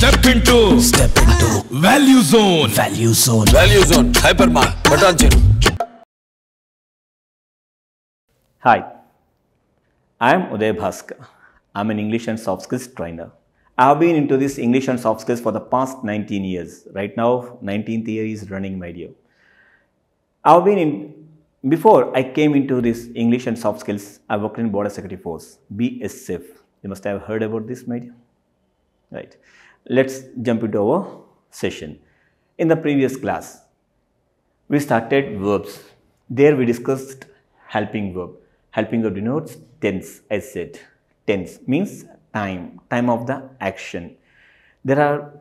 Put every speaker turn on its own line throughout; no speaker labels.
Step into
Step into
Value Zone.
Value Zone.
Value Zone. Hypermart Patanjali
Hi. I am Uday Bhaskar. I'm an English and soft skills trainer. I've been into this English and soft skills for the past 19 years. Right now 19th year is running my dear. I've been in before I came into this English and soft skills, I worked in Border Security Force, BSF. You must have heard about this, my dear. Right. Let's jump into our session. In the previous class, we started verbs. There we discussed helping verb. Helping verb denotes tense, as said. Tense means time, time of the action. There are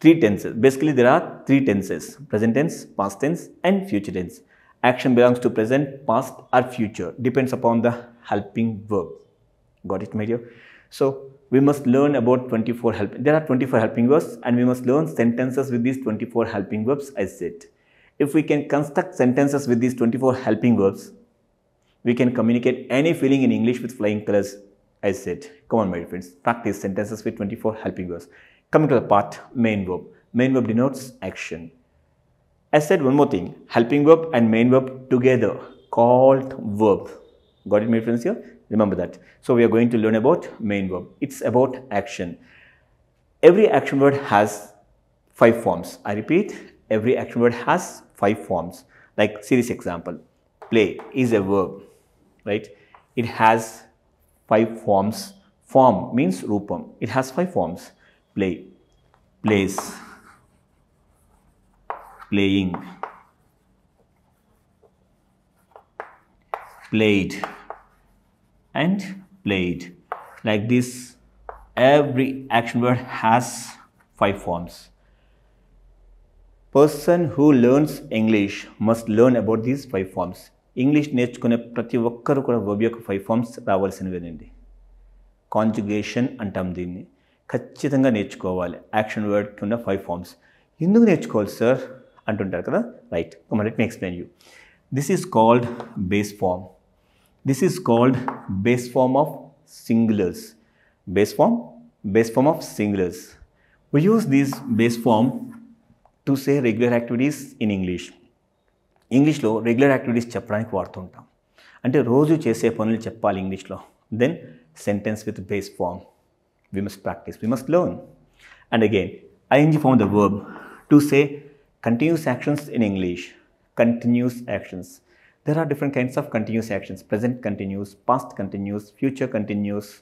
three tenses. Basically, there are three tenses present tense, past tense, and future tense. Action belongs to present, past, or future, depends upon the helping verb. Got it, my dear? So, we must learn about 24 help. There are 24 helping verbs, and we must learn sentences with these 24 helping verbs, as said. If we can construct sentences with these 24 helping verbs, we can communicate any feeling in English with flying colors, as said. Come on, my friends, practice sentences with 24 helping verbs. Coming to the part, main verb. Main verb denotes action. I said one more thing helping verb and main verb together called verb. Got it, my friends? Here, remember that. So, we are going to learn about main verb. It's about action. Every action word has five forms. I repeat, every action word has five forms. Like series example, play is a verb, right? It has five forms. Form means rupam. It has five forms. Play, plays, playing, played, and played. Like this, every action word has five forms. Person who learns English must learn about these five forms. English నేర్చుకునే ప్రతి ఒక్కరు కూడా verb యొక్క five forms రావాల్సినవేనండి conjugation అంటాం దీన్ని. ఖచ్చితంగా నేర్చుకోవాలి. Action వర్డ్కి ఉన్న ఫైవ్ ఫార్మ్స్ ఎందుకు నేర్చుకోవాలి సార్ అంటుంటారు కదా. Right let me explain you this is called base form this is called base form of singulars base form base form of singulars we use this base form to say regular activities in English. ఇంగ్లీష్లో regular activities చెప్పడానికి వాడుతుంటాం అంటే రోజు చేసే పనులు చెప్పాలి ఇంగ్లీష్లో then sentence with base form we must practice we must learn and again ING form the verb to say continuous actions in English continuous actions there are different kinds of continuous actions present continuous past continuous future continuous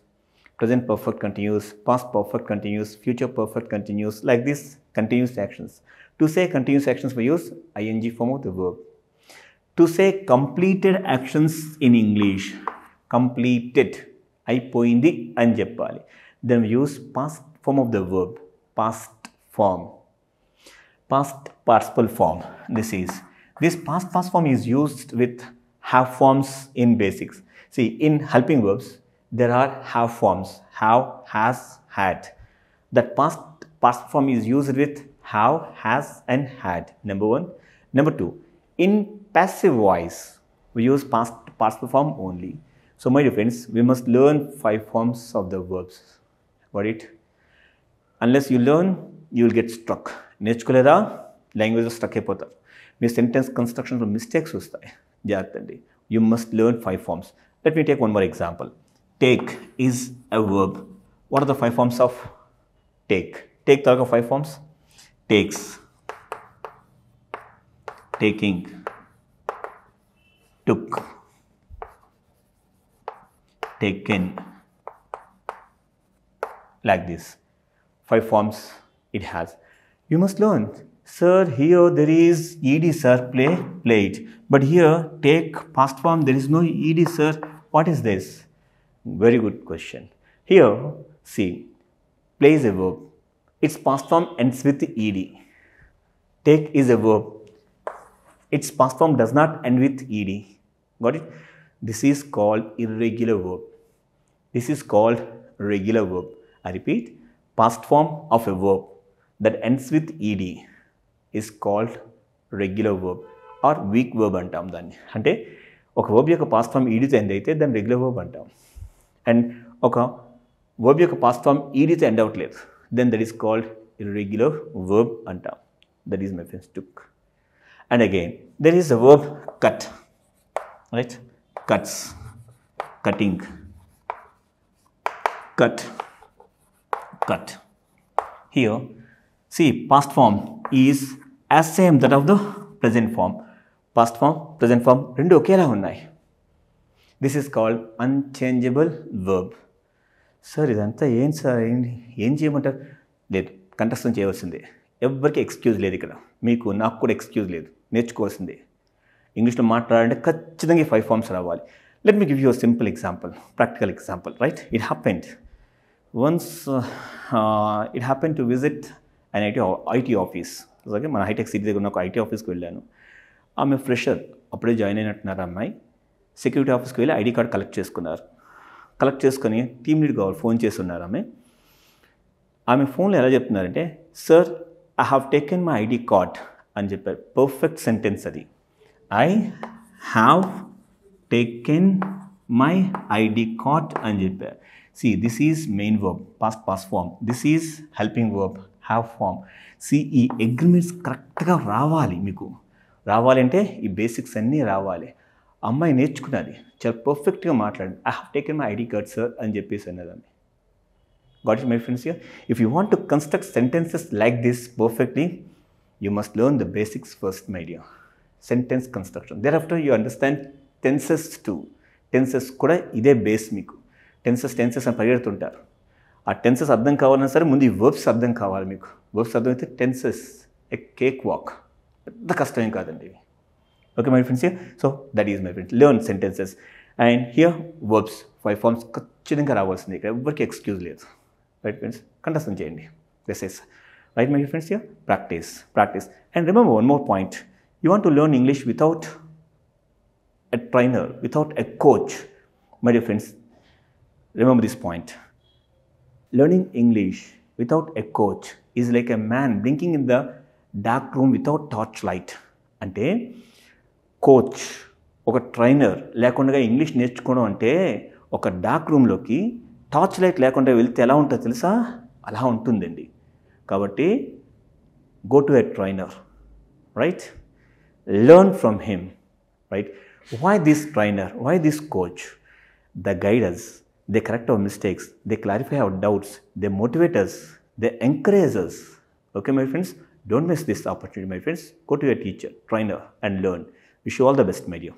present perfect continuous past perfect continuous future perfect continuous like this continuous actions to say continuous actions we use ing form of the verb to say completed actions in english completed అయిపోయింది అని చెప్పాలి then use past form of the verb past form past participle form this is This past past form is used with have forms in basics. See, in helping verbs, there are have forms, have, has, had. That past past form is used with have, has and had, number one. Number two, in passive voice, we use past past form only. So my friends, we must learn five forms of the verbs. Got it? Unless you learn, you will get stuck. Next. లాంగ్వేజ్లో struck అయిపోతారు మీ sentence కన్స్ట్రక్షన్లో mistakes వస్తాయి జాగ్రత్త అండి you must learn five forms let me take one more example take is a verb what are the five forms of take take తర్వాత five forms takes taking took taken like this. Five forms it has. You must learn. Sir, here there is ed, sir, play, played. But here, take past form, there is no ed, sir. What is this? Very good question. Here, see, play is a verb. Its past form ends with ed. Take is a verb. Its past form does not end with ed. Got it? This is called irregular verb. This is called regular verb. I repeat, past form of a verb that ends with ed is called regular verb or weak verb అంటాం దాన్ని అంటే ఒక verb యొక్క past form ఈడితో end అయితే దాన్ని regular verb అంటాం and ఒక వర్బ్ యొక్క పాస్ట్ ఫామ్ ఈడితో ఎండ్ అవ్వట్లేదు then that is called irregular verb అంటాం that is my friends took and again there is a verb cut right cuts cutting cut cut here see past form is as same that of the present form past form present form రెండు ఒకేలా ఉన్నాయి. This is called unchangeable verb sir ఇదంతా ఏం sir ఏం చేయమంటారు? లేదు కంఠస్థం చేయవలసిందే. ఎవరికి ఎక్స్క్యూజ్ లేదు ఇక్కడ. మీకు నాకు కూడా ఎక్స్క్యూజ్ లేదు. నేర్చుకోవాల్సిందే. ఇంగ్లీష్లో మాట్లాడాలంటే ఖచ్చితంగా ఫైవ్ ఫార్మ్స్ రావాలి. Let me give you simple example practical example right it happened once it happen to visit an IT IT office okay మన హైటెక్ సిటీ దగ్గర ఉన్న ఒక ఐటీ ఆఫీస్కి వెళ్ళాను. ఆమె ఫ్రెషర్ అప్పుడే జాయిన్ అయినట్టున్నారు అమ్మాయి. సెక్యూరిటీ ఆఫీస్కి వెళ్ళి ఐడి కార్డ్ కలెక్ట్ చేసుకున్నారు. కలెక్ట్ చేసుకొని టీమ్ లీడ్ కావాలి ఫోన్ చేసి ఆమె. ఆమె ఫోన్లో ఎలా చెప్తున్నారంటే sir I have taken my ID card అని చెప్పారు. పర్ఫెక్ట్ సెంటెన్స్ అది. I have taken my ID card అని చెప్పారు. See this is main verb past past form this is helping verb have form see ఈ అగ్రిమెంట్స్ కరెక్ట్గా రావాలి మీకు. రావాలంటే ఈ బేసిక్స్ అన్నీ రావాలి. అమ్మాయి నేర్చుకున్నది. చాలా పర్ఫెక్ట్గా మాట్లాడింది. I have taken my ID card sir అని చెప్పేసి అన్నదాన్ని got it my friends you if you want to construct sentences like this perfectly you must learn the basics first my sentence construction thereafter you understand tenses too tenses కూడా ఇదే base మీకు. Tenses tenses అని పరిగెడుతుంటారు. ఆ tenses అర్థం కావాలన్నా సరే ముందు ఈ వర్బ్స్ అర్థం కావాలి మీకు. వర్బ్స్ అర్థమైతే టెన్సెస్ ఎ కేక్ వాక్ పెద్ద కష్టమేం కాదండి ఇవి. Okay my friends so that is my friends learn sentences and here verbs five forms ఖచ్చితంగా రావాల్సింది. ఇక్కడ ఎవరికి ఎక్స్క్యూజ్ లేదు. రైట్ ఫ్రెండ్స్ కంఠస్థం చేయండి. This is right my friends here practice practice and remember one more point you want to learn English without a trainer without a coach my dear friends remember this point learning English without a coach is like a man blinking in the dark room without torchlight. అంటే coach ఒక trainer లేకుండా English నేర్చుకోవడం అంటే ఒక dark రూమ్లోకి torch light లేకుండా వెళ్తే ఎలా ఉంటుందో తెలుసా? అలా ఉంటుందండి. కాబట్టి go to a trainer right learn from him right why this trainer why this coach the guide they correct our mistakes, they clarify our doubts, they motivate us, they encourage us. Okay, my friends, don't miss this opportunity, my friends. Go to your teacher, trainer, and learn. Wish you all the best, my dear.